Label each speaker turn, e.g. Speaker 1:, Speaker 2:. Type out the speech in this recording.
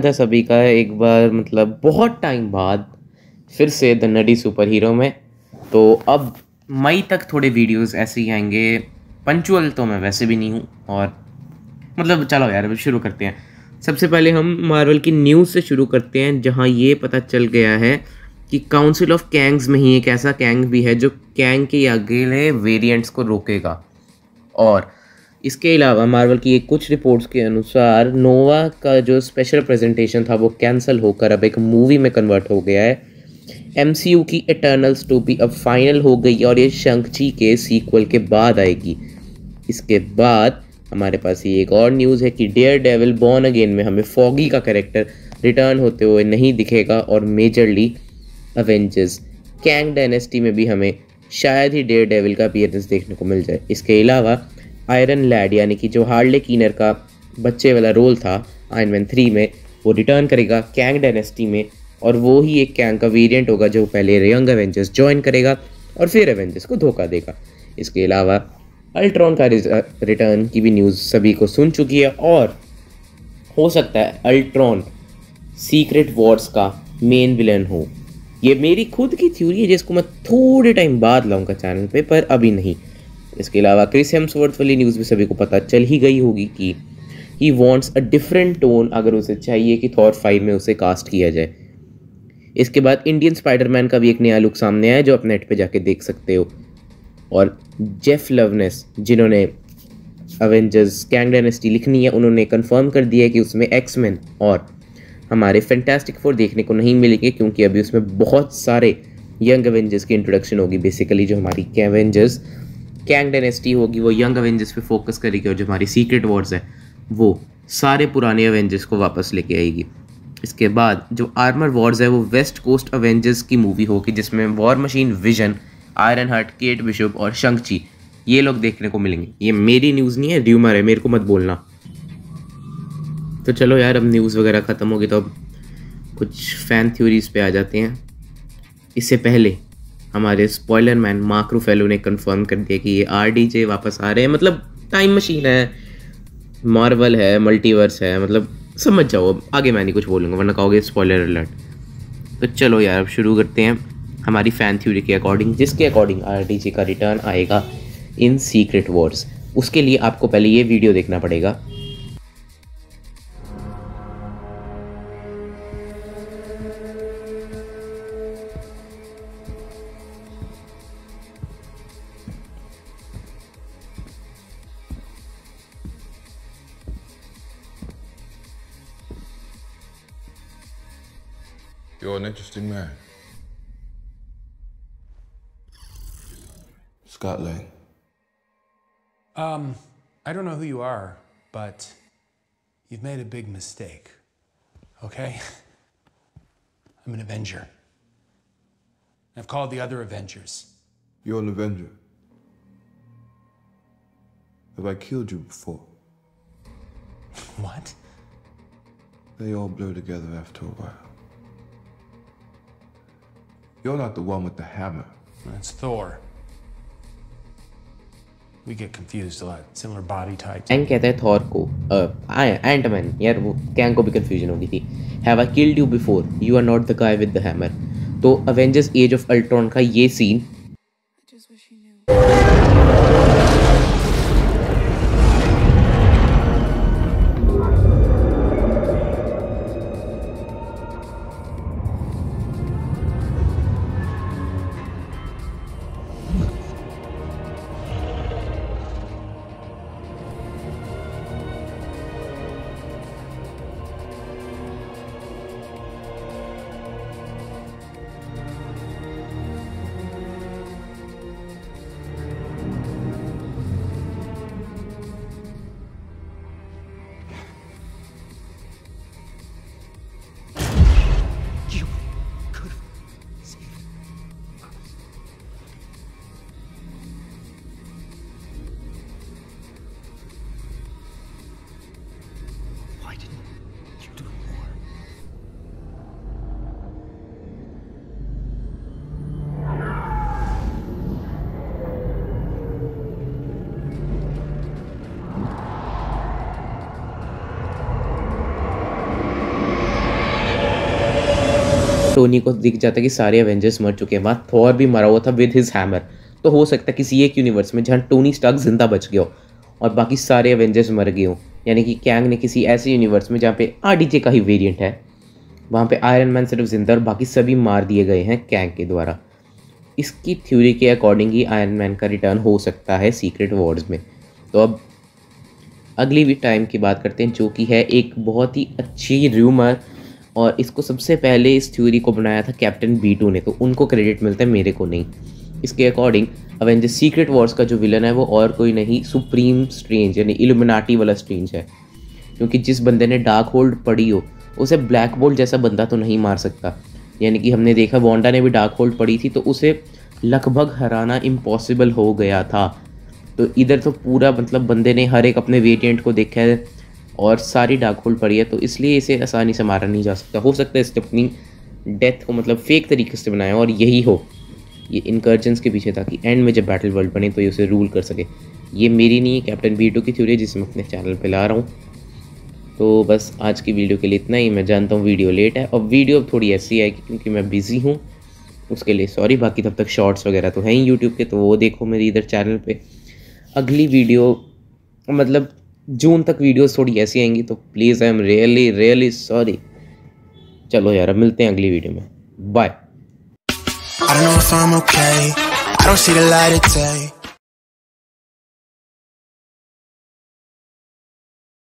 Speaker 1: स्वागत है सभी का एक बार मतलब बहुत टाइम बाद फिर से द नडी सुपर हीरो में। तो अब मई तक थोड़े वीडियोस ऐसे ही आएँगे। पंचुअल तो मैं वैसे भी नहीं हूँ और मतलब चलो यार शुरू करते हैं। सबसे पहले हम मार्वल की न्यूज़ से शुरू करते हैं, जहाँ ये पता चल गया है कि काउंसिल ऑफ़ कैंग्स में ही एक ऐसा कैंग भी है जो कैंग के अकेले वेरिएंट्स को रोकेगा। और इसके अलावा मार्वल की कुछ रिपोर्ट्स के अनुसार नोवा का जो स्पेशल प्रेजेंटेशन था वो कैंसिल होकर अब एक मूवी में कन्वर्ट हो गया है। एमसीयू की एटर्नल्स टू बी अब फाइनल हो गई और ये शंखची के सीक्वल के बाद आएगी। इसके बाद हमारे पास ये एक और न्यूज़ है कि डेयर डेविल बॉर्न अगेन में हमें फॉगी का कैरेक्टर रिटर्न होते हुए नहीं दिखेगा और मेजरली अवेंजर्स कैंग डायनेस्टी में भी हमें शायद ही डेयर डेविल का अपीयरेंस देखने को मिल जाए। इसके अलावा आयरन लैड यानी कि जो हार्ले कीनर का बच्चे वाला रोल था आयरन मैन थ्री में, वो रिटर्न करेगा कैंग डायनेस्टी में, और वो ही एक कैंग का वेरिएंट होगा जो पहले यंग एवेंजर्स ज्वाइन करेगा, और फिर एवेंजर्स को धोखा देगा। इसके अलावा अल्ट्रॉन का रिटर्न की भी न्यूज़ सभी को सुन चुकी है, और हो सकता है अल्ट्रॉन सीक्रेट वॉर्स का मेन विलन हो। ये मेरी खुद की थ्योरी है, जिसको मैं थोड़े टाइम बाद लाऊँगा चैनल पे, पर अभी नहीं। इसके अलावा क्रिस हेम्सवर्थ वाली न्यूज़ भी सभी को पता चल ही गई होगी कि he wants a different tone अगर उसे चाहिए कि थॉर फाइव में उसे कास्ट किया जाए। इसके बाद इंडियन स्पाइडरमैन का भी एक नया लुक सामने आया जो आप नेट पे जाके देख सकते हो। और जेफ लवनेस जिन्होंने अवेंजर्स कैंग डायनेस्टी लिखनी है, उन्होंने कंफर्म कर दिया है कि उसमें एक्समैन और हमारे फैंटास्टिक फोर देखने को नहीं मिलेंगे क्योंकि अभी उसमें बहुत सारे यंग अवेंजर्स की इंट्रोडक्शन होगी बेसिकली जो हमारी एवेंजर्स कैंग डेनेस्टी होगी, वो यंग अवेंजर्स पे फोकस करेगी और जो हमारी सीक्रेट वॉर्स है, वो सारे पुराने अवेंजर्स को वापस लेके आएगी। इसके बाद जो आर्मर वॉर्स है, वो वेस्ट कोस्ट अवेंजर्स की मूवी होगी, जिसमें War Machine Vision Iron Heart Kate Bishop और शंखची ये लोग देखने को मिलेंगे। ये मेरी न्यूज़ नहीं है र्यूमर है, मेरे को मत बोलना। तो चलो यार, अब न्यूज़ वगैरह ख़त्म होगी तो अब कुछ फ़ैन थ्योरीज़ पे आ जाते हैं। इससे पहले हमारे स्पॉयलर मैन मार्क रूफेलो ने कंफर्म कर दिया कि ये आर डी जे वापस आ रहे हैं। मतलब टाइम मशीन है मार्वल है मल्टीवर्स है मतलब समझ जाओ, अब आगे मैं नहीं कुछ बोलूँगा, वरना कहोगे स्पॉयलर अलर्ट तो चलो यार, अब शुरू करते हैं हमारी फ़ैन थ्योरी के अकॉर्डिंग जिसके अकॉर्डिंग आर डी जे का रिटर्न आएगा इन सीक्रेट वॉर्स उसके लिए आपको पहले ये वीडियो देखना पड़ेगा।
Speaker 2: You're an interesting man. Scott Lang.
Speaker 3: Um, I don't know who you are, but you've made a big mistake. Okay? I'm an Avenger. I've called the other Avengers.
Speaker 2: You're an Avenger. Have I killed you before?
Speaker 3: What?
Speaker 2: They all blur together after a while. You're not the one with the hammer.
Speaker 3: That's Thor. We get confused a lot. Similar body type.
Speaker 1: Kang कहता है Thor को Ant-Man यार वो Kang को भी confusion हो गई थी have I killed you before you are not the guy with the hammer तो अवेंजर्स एज ऑफ़ अल्ट्रॉन का ये सीन टोनी को दिख जाता है कि सारे एवेंजर्स मर चुके हैं। वहाँ थॉर भी मरा हुआ था विद हिज हैमर तो हो सकता है किसी एक यूनिवर्स में जहाँ टोनी स्टार्क ज़िंदा बच गया और बाकी सारे एवेंजर्स मर गए हों। यानी कि कैंग ने किसी ऐसे यूनिवर्स में जहाँ पे आरडीजे का ही वेरिएंट है, वहाँ पे आयरन मैन सिर्फ़ ज़िंदा और बाकी सभी मार दिए गए हैं कैंग के द्वारा। इसकी थ्योरी के अकॉर्डिंग ही आयरन मैन का रिटर्न हो सकता है सीक्रेट वॉर्ड्स में। तो अब अगली भी टाइम की बात करते हैं, जो कि है एक बहुत ही अच्छी र्यूमर और इसको सबसे पहले इस थ्योरी को बनाया था कैप्टन बी टू ने तो उनको क्रेडिट मिलता है, मेरे को नहीं। इसके अकॉर्डिंग अवेंजर सीक्रेट वॉर्स का जो विलन है, वो और कोई नहीं सुप्रीम स्ट्रेंज यानी इल्यूमिनाटी वाला स्ट्रेंज है। क्योंकि जिस बंदे ने डार्क होल्ड पड़ी हो, उसे ब्लैक बोल्ट जैसा बंदा तो नहीं मार सकता। यानी कि हमने देखा वोंडा ने भी डार्क होल्ड पड़ी थी तो उसे लगभग हराना इम्पॉसिबल हो गया था। तो इधर तो पूरा मतलब बंदे ने हर एक अपने वेरिएंट को देखा है और सारी डार्क होल्ड पड़ी है तो इसलिए इसे आसानी से मारा नहीं जा सकता। हो सकता है इसने अपनी डेथ को मतलब फेक तरीके से बनाया और यही हो। ये इनकर्जन्स के पीछे ताकि एंड में जब बैटल वर्ल्ड बने तो ये उसे रूल कर सके। ये मेरी नहीं है कैप्टन बी टू की थ्योरी जिसे मैं अपने चैनल पर ला रहा हूँ। तो बस आज की वीडियो के लिए इतना ही। मैं जानता हूँ वीडियो लेट है। और वीडियो थोड़ी ऐसी आएगी क्योंकि मैं बिज़ी हूँ, उसके लिए सॉरी बाकी तब तक शॉर्ट्स वगैरह तो हैं ही यूट्यूब के तो वो देखो मेरी इधर चैनल पे। अगली वीडियो मतलब जून तक वीडियोस थोड़ी ऐसी आएँगी तो please I am really really sorry चलो यार मिलते हैं अगली वीडियो में. बाय